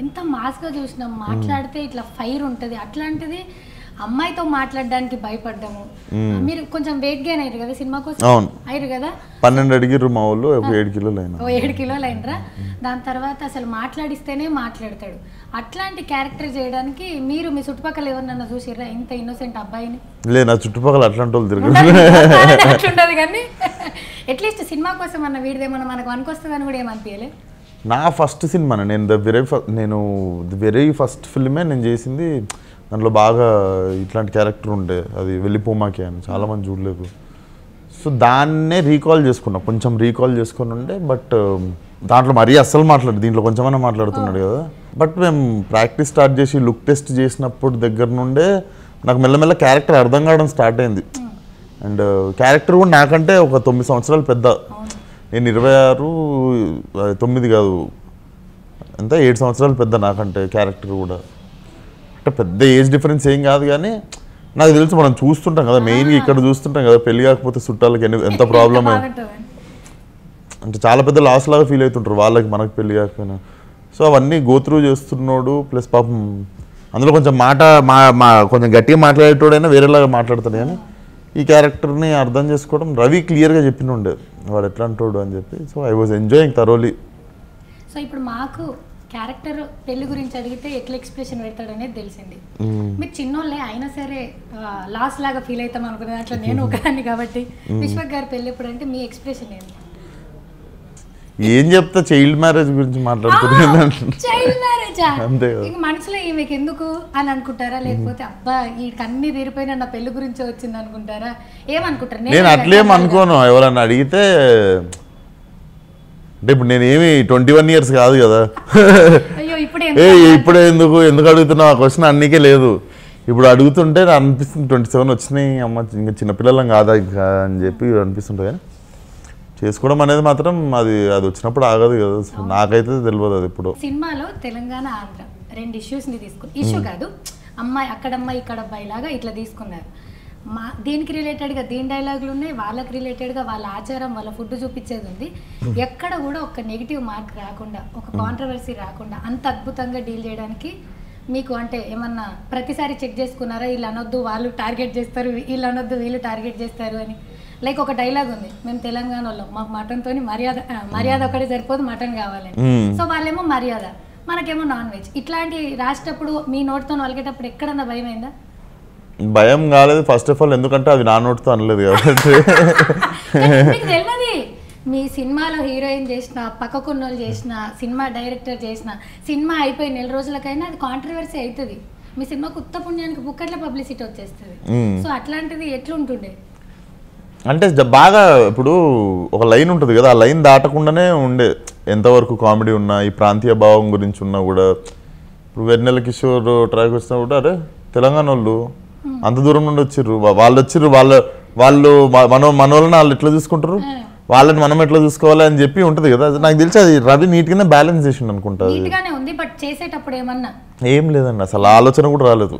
ఎంత మాస్గా చూసినాం. మాట్లాడితే ఇట్లా ఫైర్ ఉంటుంది. అట్లాంటిది అమ్మాయితో మాట్లాడడానికి భయపడ్డాము. మీరు కొంచెం వెయిట్ గెయిన్ అయ్యారు కదా సినిమా కోసం? అయ్యారు కదా? పన్నెండు అడిగిర్రు మా వాళ్ళు ఒక ఏడు కిలోలు అయినా ఓ ఏడు కిలోలు అయినరా దాని తర్వాత అసలు మాట్లాడిస్తేనే మాట్లాడతాడు. అట్లాంటి క్యారెక్టర్ చేయడానికి మీరు మీ చుట్టుపక్కల ఎవరినన్నా చూసిర్రా? ఇంత ఇన్నోసెంట్ అబ్బాయిని? లే నా చుట్టుపక్కల అట్లాంటి వాళ్ళు తిరిగి అట్లుండదు కానీ. అట్లీస్ట్ సినిమా కోసం అన్న వీడిదేమన్నా మనకు వస్తుందని కూడా ఏమనిపించలే నా ఫస్ట్ సినిమా నేను ద వెరీ నేను ది వెరీ ఫస్ట్ ఫిల్మే నేను చేసింది దాంట్లో బాగా ఇట్లాంటి క్యారెక్టర్ ఉండే. అది వెళ్ళిపోమాకే అని చాలా మంది చూడలేదు. సో దాన్నే రీకాల్ చేసుకున్నా. కొంచెం రీకాల్ చేసుకొని ఉండే బట్ దాంట్లో మరీ అస్సలు మాట్లాడు దీంట్లో కొంచెమైనా మాట్లాడుతున్నాడు కదా. బట్ మేము ప్రాక్టీస్ స్టార్ట్ చేసి లుక్ టెస్ట్ చేసినప్పుడు దగ్గర నుండే నాకు మెల్లమెల్ల క్యారెక్టర్ అర్థం కావడం స్టార్ట్ అయింది. అండ్ క్యారెక్టర్ కూడా నాకంటే ఒక తొమ్మిది సంవత్సరాలు పెద్ద. నేను ఇరవై ఆరు తొమ్మిది కాదు. ఎంత? ఏడు సంవత్సరాలు పెద్ద నాకంటే క్యారెక్టర్ కూడా. అంటే పెద్ద ఏజ్ డిఫరెన్స్ ఏం కాదు కానీ నాకు తెలుసు మనం చూస్తుంటాం కదా మెయిన్గా ఇక్కడ చూస్తుంటాం కదా పెళ్ళి కాకపోతే చుట్టాలకి ఎన్ని ఎంత ప్రాబ్లం అంటే చాలా పెద్ద లాస్ లాగా ఫీల్ అవుతుంటారు వాళ్ళకి మనకి పెళ్ళి కాకపోయినా. సో అవన్నీ గోత్రూ చేస్తున్నాడు ప్లస్ పాపం అందులో కొంచెం మాట మా మా కొంచెం గట్టిగా మాట్లాడేటోడైనా వేరేలాగా మాట్లాడతాడు. కానీ ఈ క్యారెక్టర్ని అర్థం చేసుకోవడం రవి క్లియర్గా చెప్పినుండే వాడు ఎట్లా అంటాడు అని చెప్పి. సో ఐ వాజ్ ఎంజాయింగ్ తరోలీ సో ఇప్పుడు మాకు క్యారెక్టర్ పెళ్ళి గురించి అడిగితే ఎట్లా ఎక్స్ప్రెషన్ పెడతాడు అనేది తెలిసింది. మీరు చిన్నోళ్ళే అయినా సరే లాస్ లాగా ఫీల్ అవుతాం అనుకునే దాంట్లో నేను ఒకదాన్ని కాబట్టి. విశ్వక్ గారి పెళ్ళి ఎప్పుడు అంటే మీ ఎక్స్ప్రెషన్ ఏంటి? ఏం చెప్తా? చైల్డ్ మ్యారేజ్ గురించి మాట్లాడుతున్నాను. ఇంక మనసులో ఈమెకి ఎందుకు అని అనుకుంటారా? లేకపోతే అబ్బా ఈ కన్ని తీరిపోయిన నా పెళ్ళి గురించి వచ్చింది అనుకుంటారా? ఏమనుకుంటారు? నేను అట్లేం అనుకోను. ఎవరన్నా అడిగితే అంటే ఇప్పుడు నేనేమి ట్వంటీ వన్ ఇయర్స్ కాదు కదా. ఏ ఇప్పుడే ఎందుకు? ఎందుకు అడుగుతున్నావు? ఆ క్వశ్చన్ అన్నికే లేదు. ఇప్పుడు అడుగుతుంటే అనిపిస్తుంది ట్వంటీ సెవెన్ వచ్చినాయి అమ్మ ఇంకా చిన్నపిల్లలం కాదా ఇంకా అని చెప్పి అనిపిస్తుంటుంది. కానీ చేసుకోవడం అనేది మాత్రం అది అది వచ్చినప్పుడు ఆగదు కదా. నాకైతే తెలియదు అది ఇప్పుడు సినిమాలో తెలంగాణ ఆంధ్ర రెండు issues ని తీసుకుని ఇష్యూ కాదు. అమ్మాయి అక్కడ అమ్మాయి ఇక్కడ అబ్బాయి లాగా ఇట్లా తీసుకున్నారు. మా దీనికి రిలేటెడ్గా దీని డైలాగులు ఉన్నాయి? వాళ్ళకి రిలేటెడ్గా వాళ్ళ ఆచారం వాళ్ళ ఫుడ్ చూపించేది ఉంది. ఎక్కడ కూడా ఒక నెగిటివ్ మార్క్ రాకుండా ఒక కాంట్రవర్సీ రాకుండా అంత అద్భుతంగా డీల్ చేయడానికి మీకు అంటే ఏమన్నా ప్రతిసారి చెక్ చేసుకున్నారా? వీళ్ళు అనొద్దు వాళ్ళు టార్గెట్ చేస్తారు వీళ్ళు అనొద్దు వీళ్ళు టార్గెట్ చేస్తారు అని. లైక్ ఒక డైలాగ్ ఉంది. మేము తెలంగాణ వాళ్ళం. మాకు మటన్తో మర్యాద మర్యాద ఒకటే సరిపోదు మటన్ కావాలని. సో వాళ్ళేమో మర్యాద. మనకేమో నాన్ వెజ్ ఇట్లాంటి రాసేటప్పుడు మీ నోటితో వలిగేటప్పుడు ఎక్కడన్నా భయం అయిందా? భయం కాలేదు. ఫస్ట్ ఆఫ్ ఆల్ ఎందుకంటే అది నా నోటితో అనలేదు కాబట్టి. తెలియదు. మీ సినిమాలో హీరోయిన్ చేసిన పక్కకున్నోళ్ళు చేసిన సినిమా డైరెక్టర్ చేసిన సినిమా అయిపోయి నెల రోజులకైనా అది కాంట్రవర్సీ అవుతుంది. మీ సినిమాకు ఉత్త పుణ్యానికి బుక్కట్ల పబ్లిసిటీ వచ్చేస్తుంది. సో అట్లాంటిది ఎట్లుంటుండే? అంటే బాగా ఇప్పుడు ఒక లైన్ ఉంటుంది కదా ఆ లైన్ దాటకుండానే ఉండే ఎంతవరకు కామెడీ ఉన్నా ఈ ప్రాంతీయ భావం గురించి ఉన్నా కూడా. ఇప్పుడు వెన్నెల కిషోర్ ట్రాక్ వచ్చినా కూడా అరే తెలంగాణ వాళ్ళు అంత దూరం నుండి వచ్చిర్రు. వా- వాళ్ళు వచ్చిర్రు వాళ్ళ వాళ్ళు మన మన వాళ్ళని వాళ్ళు ఎట్లా చూసుకుంటారు? వాళ్ళని మనం ఎట్లా చూసుకోవాలి అని చెప్పి ఉంటుంది కదా. నాకు తెలిసి అది రవి నీట్గానే బ్యాలెన్స్ చేసిండు అనుకుంటా అది. నీట్ గానే ఉంది బట్ చేసేటప్పుడు ఏమన్నా? ఏం లేదండి అసలు ఆలోచన కూడా రాలేదు.